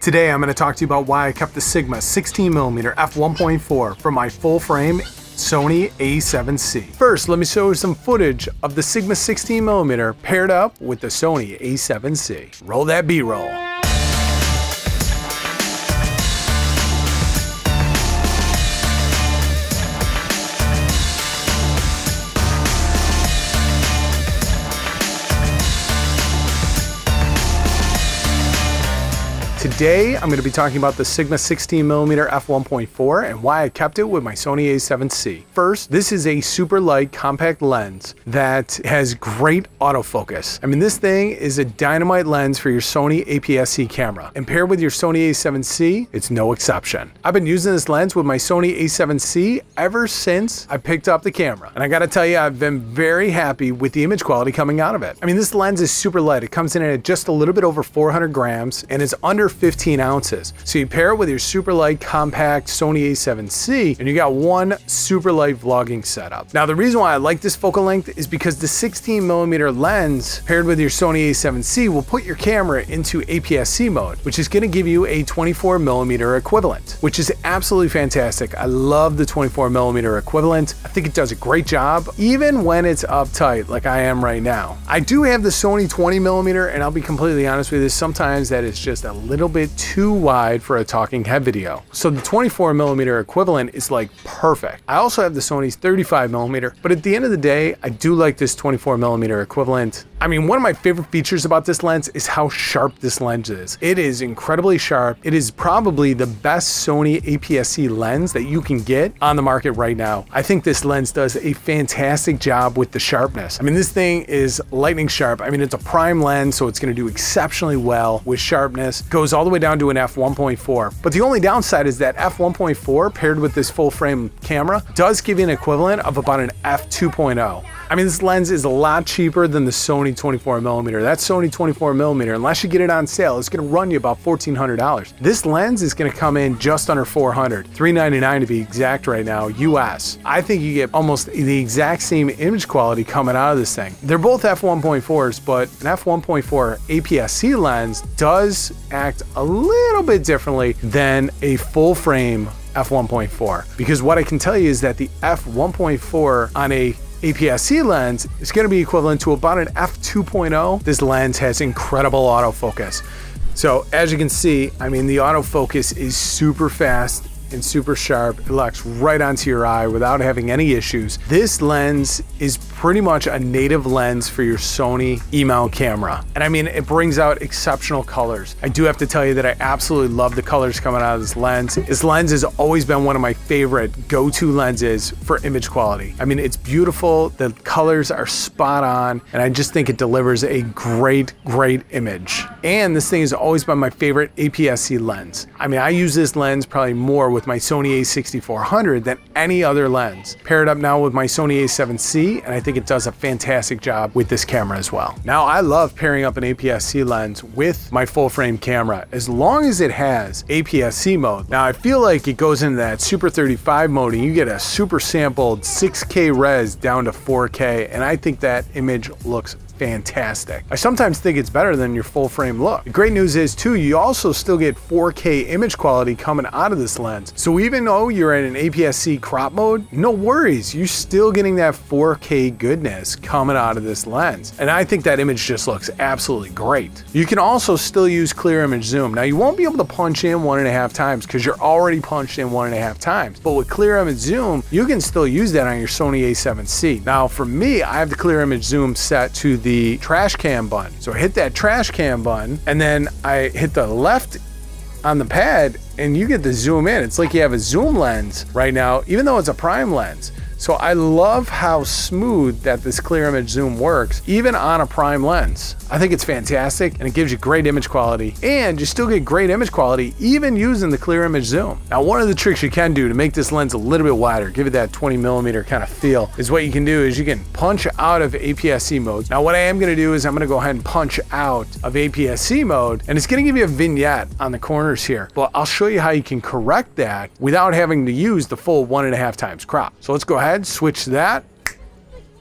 Today I'm going to talk to you about why I kept the Sigma 16mm f1.4 for my full frame Sony a7C. First, let me show you some footage of the Sigma 16mm paired up with the Sony a7C. Roll that B-roll. Today, I'm going to be talking about the Sigma 16mm f1.4 and why I kept it with my Sony a7C. First, this is a super light compact lens that has great autofocus. I mean, this thing is a dynamite lens for your Sony APS-C camera. And paired with your Sony a7C, it's no exception. I've been using this lens with my Sony a7C ever since I picked up the camera. And I gotta tell you, I've been very happy with the image quality coming out of it. I mean, this lens is super light. It comes in at just a little bit over 400 grams and is under 15 ounces. So you pair it with your super light compact Sony a7C and you got one super light vlogging setup. Now the reason why I like this focal length is because the 16 millimeter lens paired with your Sony a7C will put your camera into APS-C mode, which is gonna give you a 24 millimeter equivalent, which is absolutely fantastic. I love the 24 millimeter equivalent. I think it does a great job, even when it's uptight like I am right now. I do have the Sony 20 millimeter and I'll be completely honest with you, sometimes that is just a little bit too wide for a talking head video. So the 24 millimeter equivalent is like perfect. I also have the Sony's 35 millimeter, but at the end of the day, I do like this 24 millimeter equivalent. I mean, one of my favorite features about this lens is how sharp this lens is. It is incredibly sharp. It is probably the best Sony APS-C lens that you can get on the market right now. I think this lens does a fantastic job with the sharpness. I mean, this thing is lightning sharp. I mean, it's a prime lens, so it's gonna do exceptionally well with sharpness. Goes all the way down to an f1.4. But the only downside is that f1.4 paired with this full frame camera does give you an equivalent of about an f2.0. I mean, this lens is a lot cheaper than the Sony 24mm. That Sony 24 millimeter, unless you get it on sale, it's gonna run you about $1,400. This lens is gonna come in just under 400, 399 to be exact right now, US. I think you get almost the exact same image quality coming out of this thing. They're both f1.4s, but an f1.4 APS-C lens does act a little bit differently than a full frame f1.4 because what I can tell you is that the f1.4 on a APS-C lens is going to be equivalent to about an f2.0. This lens has incredible autofocus. So as you can see, I mean, the autofocus is super fast and super sharp. It locks right onto your eye without having any issues. This lens is pretty much a native lens for your Sony E-mount camera. And I mean, it brings out exceptional colors. I do have to tell you that I absolutely love the colors coming out of this lens. This lens has always been one of my favorite go-to lenses for image quality. I mean, it's beautiful. The colors are spot on. And I just think it delivers a great, great image. And this thing has always been my favorite APS-C lens. I mean, I use this lens probably more with my Sony a6400 than any other lens. Paired up now with my Sony a7C, and I think think it does a fantastic job with this camera as well. Now, I love pairing up an APS-C lens with my full frame camera, as long as it has APS-C mode. Now, I feel like it goes into that Super 35 mode and you get a super sampled 6K res down to 4K, and I think that image looks fantastic. I sometimes think it's better than your full frame look. The great news is too, you also still get 4K image quality coming out of this lens. So even though you're in an APS-C crop mode, no worries, you're still getting that 4K goodness coming out of this lens. And I think that image just looks absolutely great. You can also still use clear image zoom. Now you won't be able to punch in one and a half times because you're already punched in one and a half times. But with clear image zoom, you can still use that on your Sony a7C. Now for me, I have the clear image zoom set to the the trash can button. So I hit that trash can button and then I hit the left on the pad and you get to zoom in. It's like you have a zoom lens right now, even though it's a prime lens. So I love how smooth that this clear image zoom works, even on a prime lens. I think it's fantastic and it gives you great image quality and you still get great image quality even using the clear image zoom. Now, one of the tricks you can do to make this lens a little bit wider, give it that 20 millimeter kind of feel, is what you can do is you can punch out of APS-C mode. Now, what I am gonna do is I'm gonna go ahead and punch out of APS-C mode and it's gonna give you a vignette on the corners here. But I'll show you how you can correct that without having to use the full one and a half times crop. So let's go ahead, switch that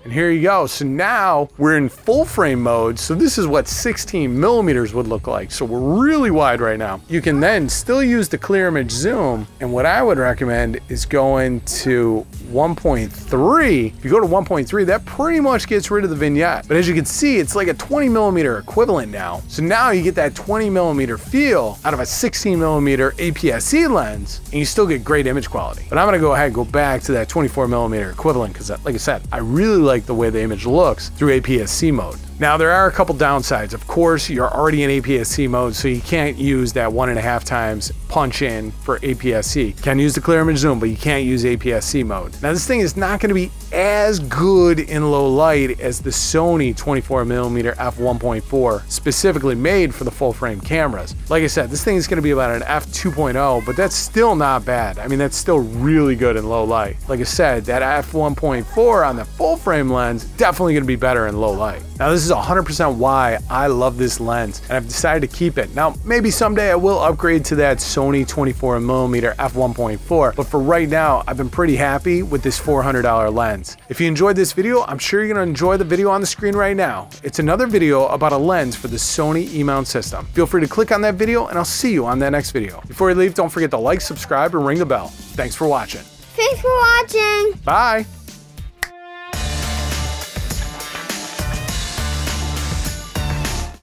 And here you go. So now we're in full frame mode. So this is what 16 millimeters would look like. So we're really wide right now. You can then still use the clear image zoom. And what I would recommend is going to 1.3. If you go to 1.3, that pretty much gets rid of the vignette. But as you can see, it's like a 20 millimeter equivalent now. So now you get that 20 millimeter feel out of a 16 millimeter APS-C lens, and you still get great image quality. But I'm gonna go ahead and go back to that 24 millimeter equivalent because like I said, I really like the way the image looks through APS-C mode. Now, there are a couple downsides. Of course, you're already in APS-C mode, so you can't use that one and a half times punch in for APS-C. Can use the clear image zoom, but you can't use APS-C mode. Now, this thing is not gonna be as good in low light as the Sony 24mm f1.4, specifically made for the full frame cameras. Like I said, this thing is gonna be about an f2.0, but that's still not bad. I mean, that's still really good in low light. Like I said, that f1.4 on the full frame lens, definitely gonna be better in low light. Now, this is is 100% why I love this lens and I've decided to keep it. Now, maybe someday I will upgrade to that Sony 24mm f1.4, but for right now, I've been pretty happy with this $400 lens. If you enjoyed this video, I'm sure you're gonna enjoy the video on the screen right now. It's another video about a lens for the Sony E-mount system. Feel free to click on that video and I'll see you on that next video. Before you leave, don't forget to like, subscribe, and ring the bell. Thanks for watching. Thanks for watching. Bye.